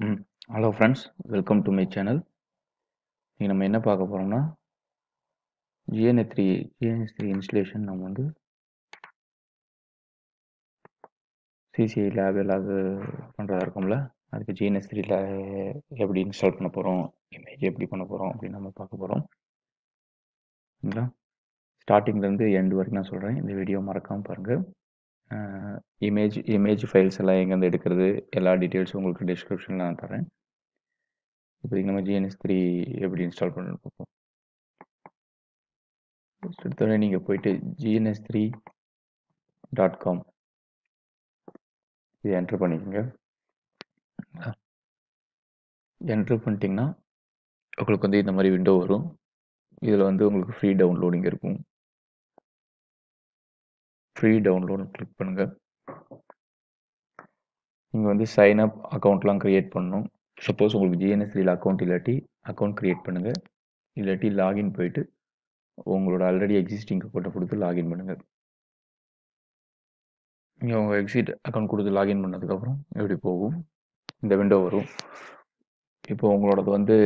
ம். Hello friends welcome to my channel இன்றைக்கி நம்ம என்ன பார்க்க போகிறோம்னா GNA three GNS three installation நம்ம வந்து சிசிஐ லேப் எல்லாது பண்ணுறதா இருக்கும்ல அதுக்கு ஜிஎன்எஸ் த்ரீல எப்படி இன்ஸ்டால் பண்ண போகிறோம் இமேஜ் எப்படி பண்ண போகிறோம் அப்படின்னு நம்ம பார்க்க போகிறோம் சரிங்களா? ஸ்டார்டிங்லேருந்து எண்டு வரைக்கும் நான் சொல்கிறேன் இந்த வீடியோ மறக்காமல் பாருங்கள் இமேஜ் இமேஜ் ஃபைல்ஸ் எல்லாம் எங்கேருந்து எடுக்கிறது? எல்லா டீட்டெயில்ஸும் உங்களுக்கு டிஸ்கிரிப்ஷனில் நான் தரேன் இப்போதைக்கு நம்ம ஜிஎன்எஸ் த்ரீ எப்படி இன்ஸ்டால் பண்ணணும் பார்ப்போம். எடுத்தோடனே நீங்கள் போயிட்டு ஜிஎன்எஸ் த்ரீ டாட் காம் இது என்ட்ரு பண்ணிக்கோங்க. என்ட்ரு பண்ணிட்டீங்கன்னா உங்களுக்கு வந்து இந்த மாதிரி விண்டோ வரும். இதில் வந்து உங்களுக்கு ஃப்ரீ டவுன்லோடிங் இருக்கும். ஃப்ரீ டவுன்லோடு கிளிக் பண்ணுங்கள் நீங்கள் வந்து சைன் அப் அக்கௌண்ட்லாம் க்ரியேட் பண்ணணும். சப்போஸ் உங்களுக்கு ஜிஎன்எஸ் அக்கௌண்ட் இல்லாட்டி அக்கௌண்ட் க்ரியேட் பண்ணுங்கள் இல்லாட்டி லாகின் போயிட்டு உங்களோட ஆல்ரெடி எக்ஸிஸ்டிங் அக்கௌண்ட்டை கொடுத்து லாகின் பண்ணுங்கள் நீங்கள் உங்கள் எக்ஸிட் அக்கௌண்ட் கொடுத்து லாகின் பண்ணதுக்கப்புறம் எப்படி போகும்? இந்த விண்டோ வரும். இப்போ உங்களோடது வந்து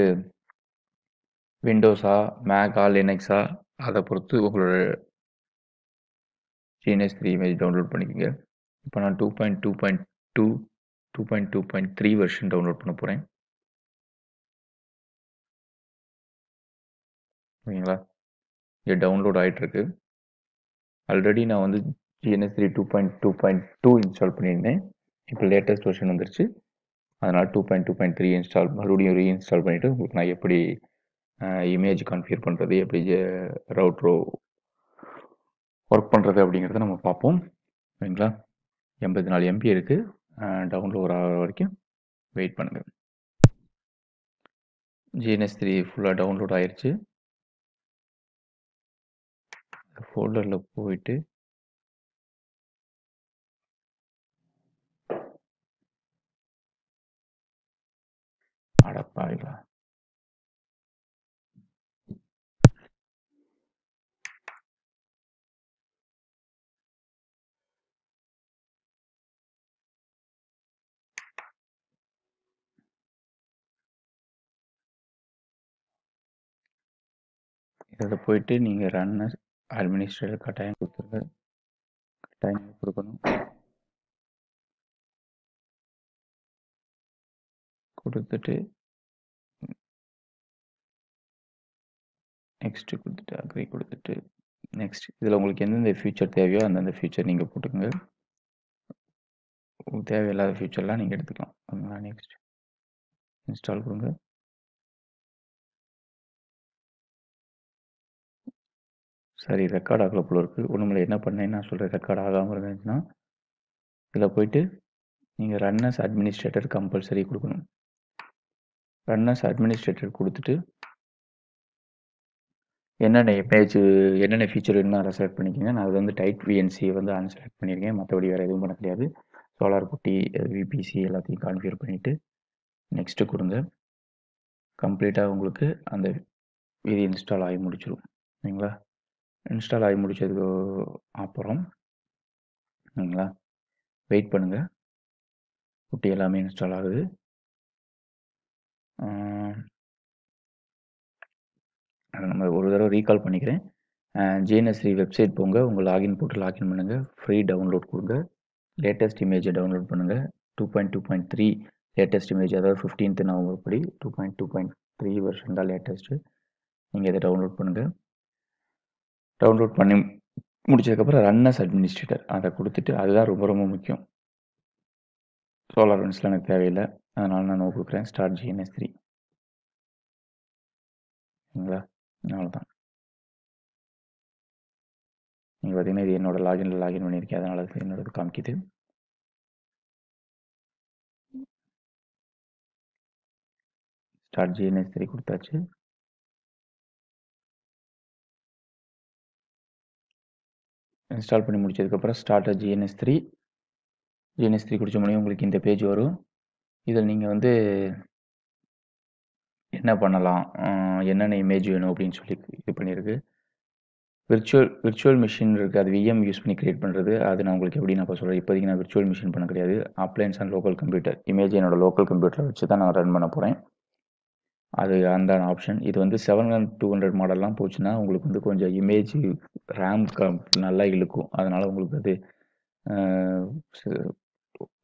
விண்டோஸா மேக்கா லினக்ஸா அதை பொறுத்து உங்களோட ஜிஎன்எஸ் த்ரீ இமேஜ் டவுன்லோட் பண்ணிக்கோங்க. இப்போ நான் two point two point two two point two point three version download பண்ண போகிறேன் ஓகேங்களா? இது டவுன்லோட் ஆகிட்டுருக்கு ஆல்ரெடி நான் வந்து GNS three two point two point two install பண்ணியிருந்தேன். இப்போ லேட்டஸ்ட் வெர்ஷன் வந்துருச்சு. அதனால் two point two point three install மறுபடியும் ரீஇன்ஸ்டால் பண்ணிவிட்டு உங்களுக்கு நான் எப்படி இமேஜ் கன்ஃபிகர் பண்ணுறது எப்படி ரவுட்ரோ ஒர்க் பண்ணுறது அப்படிங்கிறத நம்ம பார்ப்போம். ஓகேங்களா எண்பத்தி நாலு எம்பி இருக்குது டவுன்லோட் ஆகிற வரைக்கும் வெயிட் பண்ணுங்கள் ஜிஎன்எஸ் த்ரீ ஃபுல்லாக டவுன்லோட் ஆயிடுச்சு ஃபோல்டரில் போயிட்டு அடப்பாங்களா இதில் போயிட்டு நீங்கள் ரன்னர் அட்மினிஸ்ட்ரேட்டர் கட்டாயம் கொடுத்துருங்க. கட்டாயம் கொடுக்கணும். கொடுத்துட்டு நெக்ஸ்ட்டு கொடுத்துட்டு அக்ரி கொடுத்துட்டு நெக்ஸ்ட் இதில் உங்களுக்கு எந்தெந்த ஃபியூச்சர் தேவையோ அந்தந்த ஃபியூச்சர் நீங்கள் போட்டுக்கோங்க. உங்களுக்கு தேவையில்லாத ஃபியூச்சர்லாம் நீங்கள் எடுத்துக்கலாம். ஓகேங்களா நெக்ஸ்ட் இன்ஸ்டால் கொடுங்க. சரி ரெக்கார்ட் ஆகல போல இருக்குது ஒன்றுமில்ல என்ன பண்ணேன் நான் சொல்கிறேன் ரெக்கார்ட் ஆகாமல் இருந்துச்சுன்னா இதில் போயிட்டு நீங்கள் ரன்னர்ஸ் அட்மினிஸ்ட்ரேட்டர் கம்பல்சரி கொடுக்கணும். ரன்னர்ஸ் அட்மினிஸ்ட்ரேட்டர் கொடுத்துட்டு என்னென்ன பேஜ் என்னென்ன ஃபீச்சர் வேணுமோ அதை செலக்ட் பண்ணிக்கோங்க. நான் அது வந்து டைட் விஎன்சி வந்து அன்செலக்ட் பண்ணியிருக்கேன். மற்றபடி வேறு எதுவும் பண்ண கிடையாது சோலார் குட்டி விபிசி எல்லாத்தையும் கான்ஃபியூர் பண்ணிவிட்டு நெக்ஸ்ட்டு கொடுங்க. கம்ப்ளீட்டாக உங்களுக்கு அந்த இது இன்ஸ்டால் ஆகி முடிச்சிடும் சரிங்களா இன்ஸ்டால் ஆகி முடிச்சதுக்கு அப்புறம் சரிங்களா வெயிட் பண்ணுங்கள் குட்டி எல்லாமே இன்ஸ்டால் ஆகுது. அதை நம்ம ஒரு தடவை ரீகால் பண்ணிக்கிறேன். ஜிஎன்எஸ்சி வெப்சைட் போங்க. உங்கள் லாகின் போட்டு லாகின் பண்ணுங்கள் ஃப்ரீ டவுன்லோட் கொடுங்க. லேட்டஸ்ட் இமேஜை டவுன்லோட் பண்ணுங்கள் two point two point three latest image அதாவது ஃபிஃப்டீன்த் நவம்பர் படி two point two point three version தான் லேட்டஸ்ட்டு நீங்கள் இதை டவுன்லோட் பண்ணுங்கள் டவுன்லோட் பண்ணி முடிச்சதுக்கப்புறம் ரன்னஸ் அட்மினிஸ்ட்ரேட்டர் அதை கொடுத்துட்டு அதுதான் ரொம்ப ரொம்ப முக்கியம். சோலார் ரன்ஸ்லாம் எனக்கு தேவையில்லை. அதனால் நான் நோ கொடுக்குறேன். ஸ்டார்ட் ஜிஎன்எஸ் த்ரீ சரிங்களா? அவ்வளோதான் நீங்கள் பார்த்தீங்கன்னா இது என்னோடய லாகினில் லாகின் பண்ணியிருக்கேன். அதனால் அது என்னோடது காமிக்குது. ஸ்டார்ட் ஜிஎன்எஸ் த்ரீ கொடுத்தாச்சு. இன்ஸ்டால் பண்ணி முடிச்சதுக்கப்புறம் starter GNS three GNS three குடிச்ச முடியும் உங்களுக்கு இந்த பேஜ் வரும். இதில் நீங்கள் வந்து என்ன பண்ணலாம்? என்னென்ன இமேஜ் வேணும் அப்படின்னு சொல்லி இது பண்ணியிருக்கு. விர்ச்சுவல் விர்ச்சுவல் மிஷின் இருக்குது அது விஎம் யூஸ் பண்ணி கிரியேட் பண்ணுறது அது நான் உங்களுக்கு எப்படி நான் இப்போ சொல்கிறேன் இப்போதைக்கு நான் விர்ச்சுவல் மிஷின் பண்ண கிடையாது. Appliance and local computer image என்னோட லோக்கல் கம்ப்யூட்டரை வச்சு தான் நான் ரன் பண்ண போகிறேன் அது அந்த ஆப்ஷன் இது வந்து செவன் ஹண்ட்ரட் டூ ஹண்ட்ரட் மாடல்லாம் போச்சுன்னா உங்களுக்கு வந்து கொஞ்சம் இமேஜ் ரேம் நல்லா இழுக்கும். அதனால் உங்களுக்கு அது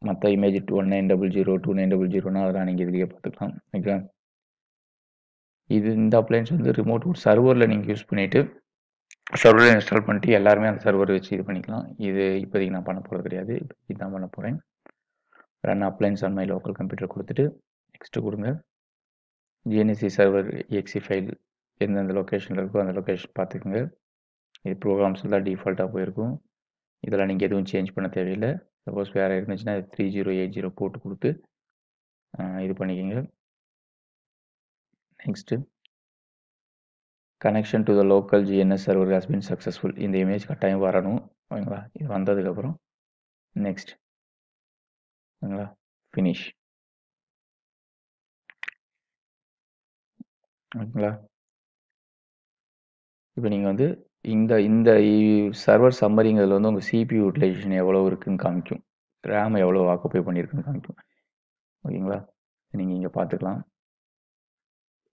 மற்ற image two one nine double zero two nine double ஜீரோனா அதெல்லாம் நீங்கள் இதுலேயே பார்த்துக்கலாம். ஓகே இது இந்த அப்ளைன்ஸ் வந்து ரிமோட் ஒரு சர்வரில் நீங்கள் யூஸ் பண்ணிவிட்டு சர்வரில் இன்ஸ்டால் பண்ணிட்டு எல்லாருமே அந்த சர்வர் வச்சு இது பண்ணிக்கலாம். இது இப்போதைக்கு நான் பண்ண போகிறது கிடையாது. இப்போதைக்கு தான் பண்ண போகிறேன் run appliance on my local computer கொடுத்துட்டு நெக்ஸ்ட்டு கொடுங்க. ஜிஎன்எஸ்சி சர்வர் எக்ஸி ஃபைல் எந்தெந்த லொக்கேஷனில் இருக்கோ அந்த லொக்கேஷன் பார்த்துக்குங்க. இது ப்ரோக்ராம்ஸ் எல்லாம் டிஃபால்ட்டாக போயிருக்கும். இதெல்லாம் நீங்கள் எதுவும் சேஞ்ச் பண்ண தேவையில்லை. சப்போஸ் வேறு இருந்துச்சுன்னா த்ரீ ஜீரோ எயிட் ஜீரோ போட்டு கொடுத்து இது பண்ணிக்கோங்க. Next connection to the local GNS server has been successful இந்த இமேஜ் கட்டாயம் வரணும். ஓகேங்களா? இது வந்ததுக்கப்புறம். நெக்ஸ்ட் ஓகேங்களா? ஃபினிஷ் ஓகேங்களா இப்போ நீங்கள் வந்து இந்த இந்த சர்வர் சம்மரிங்கிறதுல வந்து உங்கள் சிபி யூட்டிலைசேஷன் எவ்வளோ இருக்குன்னு காமிக்கும். ரேம் எவ்வளோ ஆக்குப்பை பண்ணியிருக்குன்னு காமிக்கும். ஓகேங்களா? நீங்கள் இங்கே பார்த்துக்கலாம்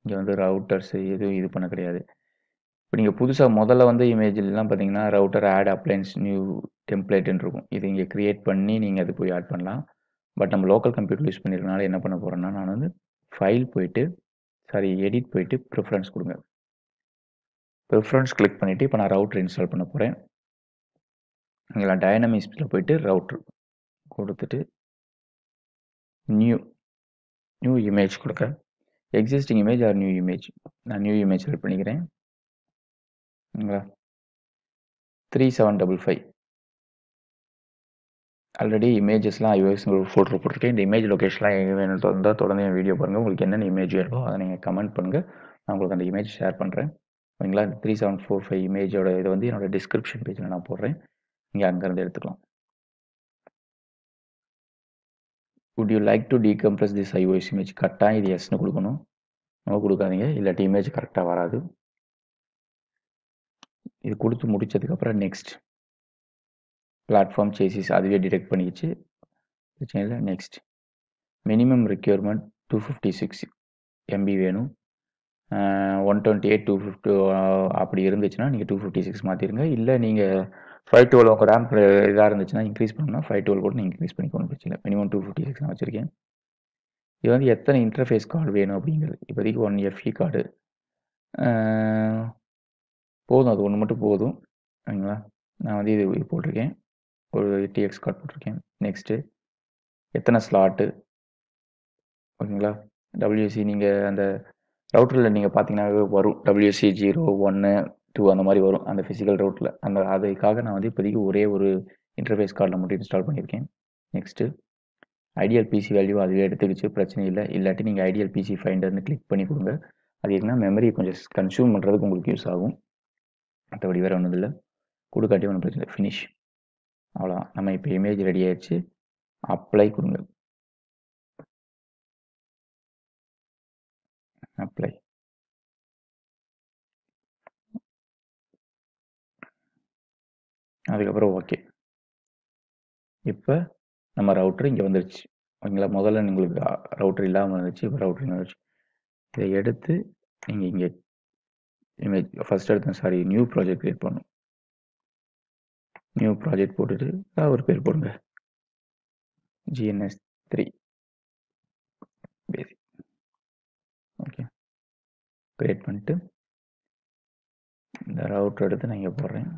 இங்கே வந்து ரவுட்டர்ஸ் எதுவும் இது பண்ண கிடையாது. இப்போ நீங்கள் புதுசாக முதல்ல வந்து இமேஜ்லாம் பார்த்தீங்கன்னா ரவுட்டர் ஆட் அப்ளைன்ஸ் நியூ டெம்ப்ளேட்டுன்னு இருக்கும். இது இங்கே க்ரியேட் பண்ணி நீங்கள் அது போய் ஆட் பண்ணலாம். பட் நம்ம லோக்கல் கம்ப்யூட்டர் யூஸ் பண்ணியிருக்கனால என்ன பண்ண போகிறேன்னா நான் வந்து ஃபைல் போயிட்டு சாரி எடிட் போயிட்டு ப்ரிஃபரன்ஸ் கொடுங்க. ப்ரிஃபரன்ஸ் கிளிக் பண்ணிவிட்டு இப்போ நான் ரவுட்ரு இன்ஸ்டால் பண்ண போகிறேன் இங்கே டைனமிக்ஸில் போயிட்டு ரவுட்ரு கொடுத்துட்டு நியூ நியூ இமேஜ் கொடுக்க existing image or new image நான் நியூ இமேஜ் செலக்ட் பண்ணிக்கிறேன். Three seven double five already இமேஜஸ்லாம் IOS ஒரு ஃபோட்டோ போட்டிருக்கேன். இந்த இமேஜ் லொக்கேஷன்லாம் எங்கே வேணும் இருந்தால் தொடர்ந்து என் வீடியோ பாருங்கள் உங்களுக்கு என்னென்ன இமேஜ் வேணுமோ அதை நீங்கள் கமெண்ட் பண்ணுங்கள் நான் உங்களுக்கு அந்த இமேஜ் ஷேர் பண்ணுறேன் ஓகேங்களா த்ரீ செவன் ஃபோர் ஃபைவ் இமேஜோட இதை வந்து என்னோட டிஸ்கிரிப்ஷன் பேஜில் நான் போடுறேன். நீங்கள் அங்கேருந்து எடுத்துக்கலாம். Would you like to decompress this IOS image கரெக்டாக இது எஸ்னு கொடுக்கணும். நோ கொடுக்காதீங்க. இல்லாட்டி இமேஜ் கரெக்டாக வராது. இது கொடுத்து முடிச்சதுக்கப்புறம் நெக்ஸ்ட் பிளாட்ஃபார்ம் சேசிஸ் அதுவே டிடெக்ட் பண்ணிக்கிச்சு. பிரச்சனை இல்லை. Next minimum requirement two fifty six MB வேணும். One twenty eight two fifty அப்படி இருந்துச்சுன்னா நீங்கள் டூ ஃபிஃப்டி சிக்ஸ் மாற்றிடுங்க இல்லை நீங்கள் ஃபைவ் டுவெல் உங்கள் ரேம் இதாக இருந்துச்சுன்னா இன்க்ரீஸ் பண்ணணும்னா ஃபைவ் டுவெல் கூட நீங்கள் இன்க்ரீஸ் பண்ணிக்கணும் பிரச்சனை இல்லை. மினிமம் டூ ஃபிஃப்டி சிக்ஸ் நான் வச்சுருக்கேன். இது வந்து எத்தனை இன்டர்ஃபேஸ் கார்டு வேணும் அப்படிங்கிறது. இப்போதைக்கு ஒன் எஃப்இ கார்டு போதும். அது ஒன்று மட்டும் போதும். சரிங்களா? நான் வந்து இது போட்டிருக்கேன். ஒரு டிஎக்ஸ் கார்டு போட்டிருக்கேன். நெக்ஸ்ட்டு எத்தனை ஸ்லாட்டு ஓகேங்களா? டபிள்யூசி நீங்கள் அந்த ரவுட்டரில் நீங்கள் பார்த்தீங்கன்னா வரும். டபிள்யூசி ஜீரோ ஒன்று டூ அந்த மாதிரி வரும். அந்த ஃபிசிக்கல் ரவுட்டில் அந்த அதுக்காக நான் வந்து இப்போதைக்கு ஒரே ஒரு இன்டர்ஃபேஸ் கார்டில் மட்டும் இன்ஸ்டால் பண்ணியிருக்கேன். நெக்ஸ்ட்டு ஐடியல் பிசி வேல்யூ அதுவே எடுத்துக்கிச்சு. பிரச்சனை இல்லை. இல்லாட்டி நீங்கள் ஐடியல் பிசி ஃபைண்டர்னு கிளிக் பண்ணி கொடுங்க. அது என்ன மெமரி கொஞ்சம் கன்சியூம் பண்ணுறதுக்கு உங்களுக்கு யூஸ் ஆகும். மற்றபடி வேறு ஒன்றும் இல்லை. கொடுக்காட்டி ஒன்றும் பிரச்சனை இல்லை. ஃபினிஷ் அவ்வளோதான் நம்ம இப்போ இமேஜ் ரெடி ஆயிடுச்சு. அப்ளை கொடுங்க. அப்ளை அதுக்கப்புறம் ஓகே இப்போ நம்ம ரவுட்ரு இங்கே வந்துருச்சு. ஓகேங்களா? முதல்ல உங்களுக்கு ரவுட்ரு இல்லாமல் இருந்துச்சு இப்போ ரவுட்ரு வந்துருச்சு இதை எடுத்து நீங்கள் இங்கே இமேஜ் ஃபஸ்ட் எடுத்து சாரி நியூ ப்ராஜெக்ட் க்ரியேட் பண்ணணும். நியூ ப்ராஜெக்ட் போட்டுட்டு ஒரு பேர் போடுங்க. GNS three basic okay create பண்ணிட்டு இந்த ரவுட்டர் எடுத்து நான் இங்கே போடுறேன்.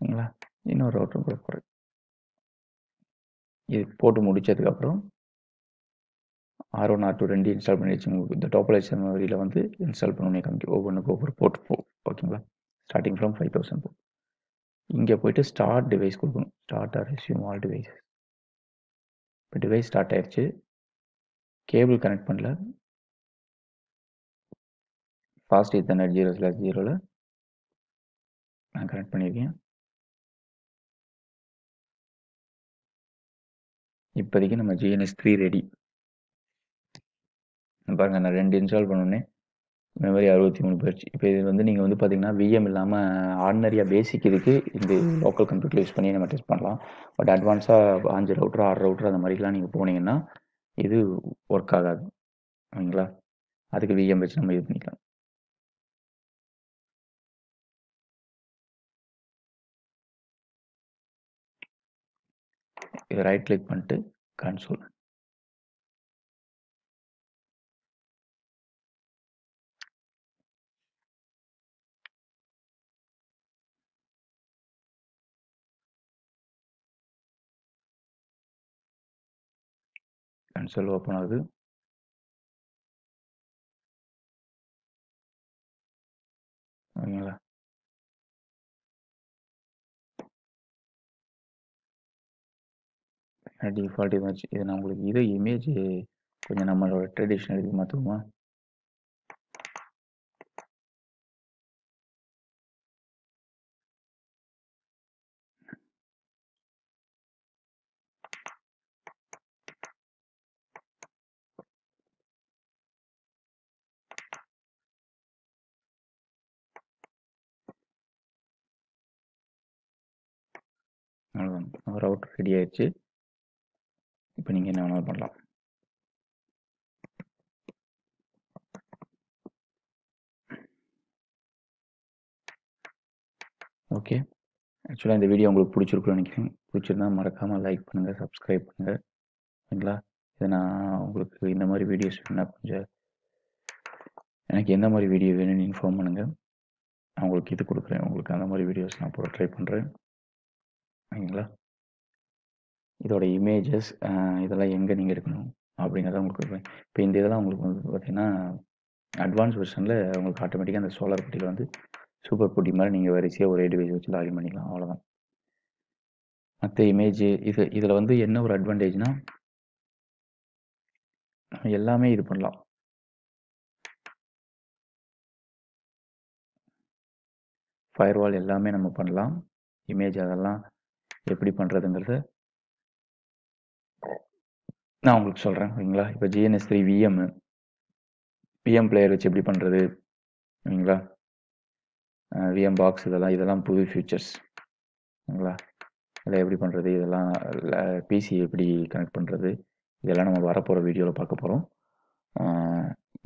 ஓகேங்களா இன்னொரு ரவுட்டர் கூட போடுறேன் இது போட்டு முடிச்சதுக்கப்புறம் ஆர் ஒன் ஆர் டூ ரெண்டு இன்ஸ்டால் பண்ணி வச்சு உங்களுக்கு இந்த டோப்பலைசர் மெமரியில் வந்து இன்ஸ்டால் பண்ணி காமிக்கும் ஒவ்வொன்றுக்கு ஒவ்வொரு போர்ட் போ ஓகேங்களா? ஸ்டார்டிங் ஃப்ரம் ஃபைவ் தௌசண்ட் போ இங்கே போயிட்டு ஸ்டார்ட் டிவைஸ் கொடுக்கணும். Start or resume all device இப்போ டிவைஸ் ஸ்டார்ட் ஆயிடுச்சு கேபிள் கனெக்ட் பண்ணல. ஃபாஸ்ட் இத்தனை ஜீரோ ஸ்லாஸ் ஜீரோவில் நான் கனெக்ட் பண்ணியிருக்கேன். இப்போதைக்கு நம்ம ஜிஎன்எஸ் த்ரீ ரெடி பாருங்கள் நான் ரெண்டு இன்ஸ்டால் பண்ணோன்னே மெமரி அறுபத்தி மூணு போயிடுச்சு இப்போ இது வந்து நீங்கள் வந்து பார்த்தீங்கன்னா விஎம் இல்லாமல் ஆர்டினரியாக பேசிக் இதுக்கு இந்த லோக்கல் கம்ப்யூட்டர் யூஸ் பண்ணி நம்ம டெஸ்ட் பண்ணலாம். பட் அட்வான்ஸாக அஞ்சு ரவுட்ரு ஆறு ரவுட்ரு அந்த மாதிரிலாம் நீங்கள் போனீங்கன்னா இது ஒர்க் ஆகாது. ஓகேங்களா? அதுக்கு விஎம் வச்சு நம்ம இது பண்ணிக்கலாம். இதை ரைட் கிளிக் பண்ணிட்டு கன்சோல் கன்சோல் ஓப்பன் ஆகுது ஓகேங்களா டிஃபால்ட் இமேஜ் இது நான் உங்களுக்கு இதை இமேஜ் கொஞ்சம் நம்மளோட ட்ரெடிஷ்னல் இதுக்கு மாற்றுவோமா அவ்வளோதான் ரவுட்டர் ரெடி ஆயிடுச்சு. இப்போ நீங்கள் என்ன வேணாலும் பண்ணலாம். ஓகே ஆக்சுவலாக இந்த வீடியோ உங்களுக்கு பிடிச்சிருக்குன்னு நினைக்கிறேன். பிடிச்சிருந்தா மறக்காமல் லைக் பண்ணுங்கள் சப்ஸ்கிரைப் பண்ணுங்கள் சரிங்களா? இதை நான் உங்களுக்கு இந்த மாதிரி வீடியோஸ் வேணால் கொஞ்சம் எனக்கு எந்த மாதிரி வீடியோ வேணும்னு இன்ஃபார்ம் பண்ணுங்கள் நான் உங்களுக்கு இது கொடுக்குறேன். உங்களுக்கு அந்த மாதிரி வீடியோஸ் நான் போட ட்ரை பண்ணுறேன் ஓகேங்களா இதோட இமேஜஸ் இதெல்லாம் எங்கே நீங்கள் எடுக்கணும் அப்படிங்கிறத உங்களுக்கு இப்போ இந்த இதெல்லாம் உங்களுக்கு வந்து பார்த்தீங்கன்னா அட்வான்ஸ் வெர்ஷனில் உங்களுக்கு ஆட்டோமேட்டிக்காக அந்த சோலார் பட்டியில் வந்து சூப்பர் பொட்டி மாதிரி நீங்கள் வரிசையாக ஒரு டிவைஸ் வச்சு லாகின் பண்ணிக்கலாம். அவ்வளோதான் மற்ற இமேஜ் இது இதில் வந்து என்ன ஒரு அட்வான்டேஜ்னால் எல்லாமே இது பண்ணலாம். ஃபயர்வால் எல்லாமே நம்ம பண்ணலாம். இமேஜ் அதெல்லாம் எப்படி பண்ணுறதுங்கிறத நான் உங்களுக்கு சொல்கிறேன் ஓகேங்களா? இப்போ GNS three VM VM player வச்சு எப்படி பண்ணுறது ஓகேங்களா? விஎம் பாக்ஸ் இதெல்லாம் இதெல்லாம் புது ஃபியூச்சர்ஸ் ஓகேங்களா? இதெல்லாம் எப்படி பண்ணுறது இதெல்லாம் பிசி எப்படி கனெக்ட் பண்ணுறது இதெல்லாம் நம்ம வரப்போகிற வீடியோவில் பார்க்க போகிறோம்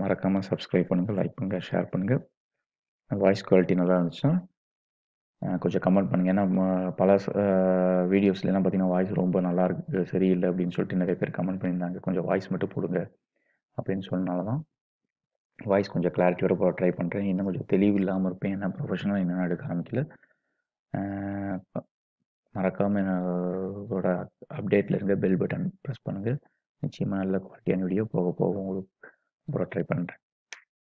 மறக்காமல் சப்ஸ்கிரைப் பண்ணுங்கள் லைக் பண்ணுங்கள் ஷேர் பண்ணுங்கள் வாய்ஸ் குவாலிட்டி நல்லா இருந்துச்சுன்னா கொஞ்சம் கமெண்ட் பண்ணுங்கள் ஏன்னா பல வீடியோஸ்லாம் பார்த்தீங்கன்னா வாய்ஸ் ரொம்ப நல்லா இருக்குது சரியில்லை அப்படின்னு சொல்லிட்டு நிறைய பேர் கமெண்ட் பண்ணியிருந்தாங்க. கொஞ்சம் வாய்ஸ் மட்டும் போடுங்க அப்படின்னு சொன்னனால தான் வாய்ஸ் கொஞ்சம் கிளாரிட்டியோட போட ட்ரை பண்ணுறேன் இன்னும் கொஞ்சம் தெளிவு இல்லாமல் இருப்பேன். ஏன்னா ப்ரொஃபஷனலாக என்னென்ன எடுக்க ஆரம்பிக்கல. மறக்காமல் என்னோட அப்டேட்டில் இருக்க பெல் பட்டன் ப்ரெஸ் பண்ணுங்கள் நிச்சயமாக நல்ல குவாலிட்டியான வீடியோ போக போக உங்களுக்கு போட ட்ரை பண்ணுறேன்